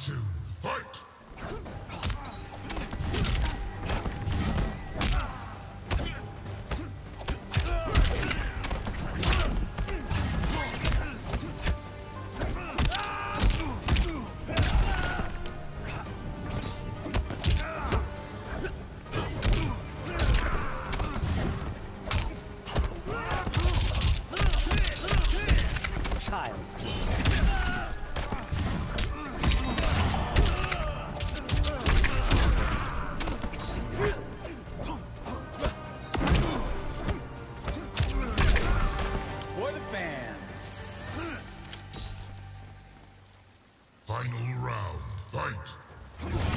two, fight! Final round, fight!